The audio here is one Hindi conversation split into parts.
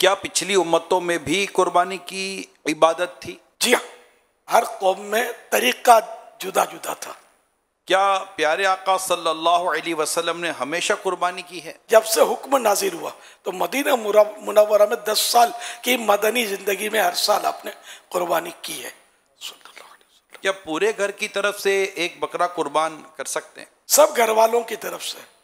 क्या पिछली उम्मतों में भी कुर्बानी की इबादत थी? जी हाँ हर कौम में तरीका जुदा जुदा था। क्या प्यारे आका सल्लल्लाहु अलैहि वसल्लम ने हमेशा कुर्बानी की है? जब से हुक्म नाजिर हुआ तो मदीना मुनव्वरा में दस साल की मदनी ज़िंदगी में हर साल आपने कुर्बानी की है। क्या पूरे घर की तरफ़ से एक बकरा कुर्बान कर सकते हैं? सब घर वालों की तरफ़ से।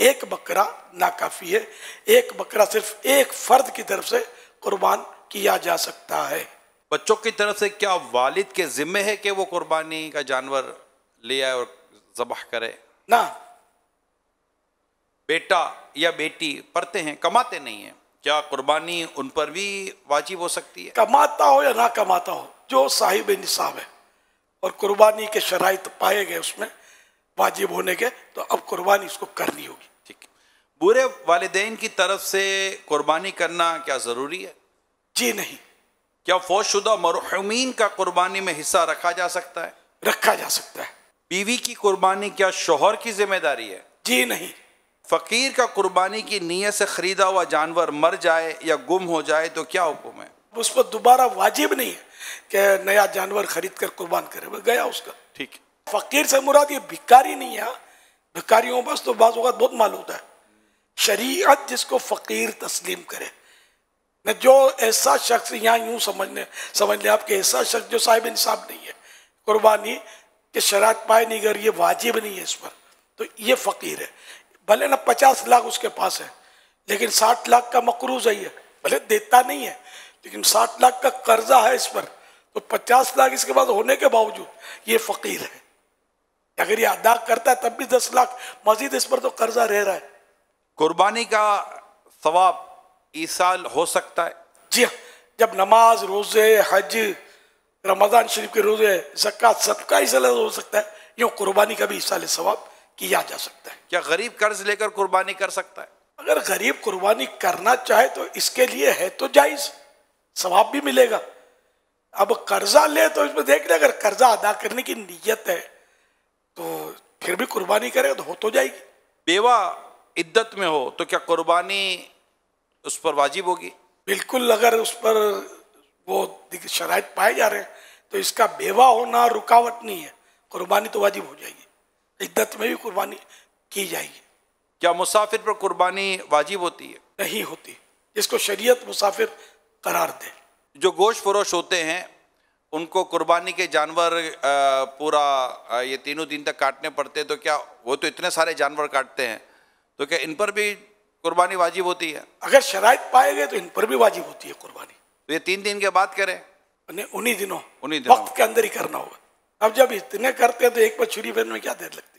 एक बकरा नाकाफी है। एक बकरा सिर्फ़ एक फर्द की तरफ़ से कुर्बान किया जा सकता है। बच्चों की तरफ़ से क्या वालिद के जिम्मे है कि वो कुर्बानी का जानवर ले आए और जबह करे? ना। बेटा या बेटी पढ़ते हैं कमाते नहीं हैं। क्या कुर्बानी उन पर भी वाजिब हो सकती है? कमाता हो या ना कमाता हो जो साहिब निसाब है। और कुर्बानी के शराइत पाए गए उसमें वाजिब होने के तो अब कुर्बानी उसको करनी होगी। बुरे वालिदैन की तरफ़ से कुर्बानी करना क्या ज़रूरी है? जी नहीं। क्या फौजशुदा मरहुमीन का कुर्बानी में हिस्सा रखा जा सकता है? रखा जा सकता है। बीवी की कुर्बानी क्या शोहर की ज़िम्मेदारी है? जी नहीं। फकीर का कुर्बानी की नीयत से खरीदा हुआ जानवर मर जाए या गुम हो जाए तो क्या हुक्म है? उस पर दोबारा वाजिब नहीं है कि नया जानवर खरीद कर कुर्बान करे वो गया उसका। ठीक है। फकीर से मुराद ये भिकारी नहीं है भिकारियों बस तो बाज बहुत माल होता है। शरीयत जिसको फकीर तस्लीम करे। न जो ऐसा शख्स यहाँ यूँ समझने समझ लें आपके ऐसा शख्स जो साहिब इंसाफ नहीं है। कुर्बानी के शरात पाए नहीं कर ये वाजिब नहीं है इस पर तो ये फकीर है। भले ना पचास लाख उसके पास है, लेकिन साठ लाख का मकरूज है। ये भले देता नहीं है, लेकिन साठ लाख का कर्जा है इस पर तो पचास लाख इसके पास होने के बावजूद ये फकीर है। अगर ये अदा करता है, तब भी दस लाख, मजीद इस पर तो कर्जा रह रहा है। कुर्बानी का सवाब ईसाल हो सकता है। जी हाँ जब नमाज़ रोज़े हज रमज़ान शरीफ के रोज़े जक़ात सबका हिस्सा हो सकता है यूँ कुर्बानी का भी हिस्सा सवाब किया जा सकता है। क्या गरीब कर्ज लेकर कुर्बानी कर सकता है? अगर गरीब कुर्बानी करना चाहे तो इसके लिए है तो जायज़ सवाब भी मिलेगा। अब कर्जा ले तो इसमें देख ले अगर कर्जा अदा करने की नीयत है तो फिर भी कुर्बानी करे तो हो तो जाएगी। बेवा इद्दत में हो तो क्या कुर्बानी उस पर वाजिब होगी? बिल्कुल अगर उस पर वो शराइ पाए जा रहे हैं तो इसका बेवा होना रुकावट नहीं है। कुर्बानी तो वाजिब हो जाएगी। इद्दत में भी कुर्बानी की जाएगी। क्या मुसाफिर पर कुर्बानी वाजिब होती है? नहीं होती। जिसको शरीयत मुसाफिर करार दे। जो गोश्त फरोश होते हैं उनको कुर्बानी के जानवर पूरा ये तीनों दिन तक काटने पड़ते हैं तो क्या वो तो इतने सारे जानवर काटते हैं? तो क्या इन पर भी कुर्बानी वाजिब होती है? अगर शराइत पाए गए तो इन पर भी वाजिब होती है कुर्बानी। तो ये तीन दिन के बाद करें। उन्हीं दिनों। उन्हीं दिनों। वक्त के अंदर ही करना होगा। अब जब इतने करते हैं तो एक पर छुरी बहन में क्या देर लगती है?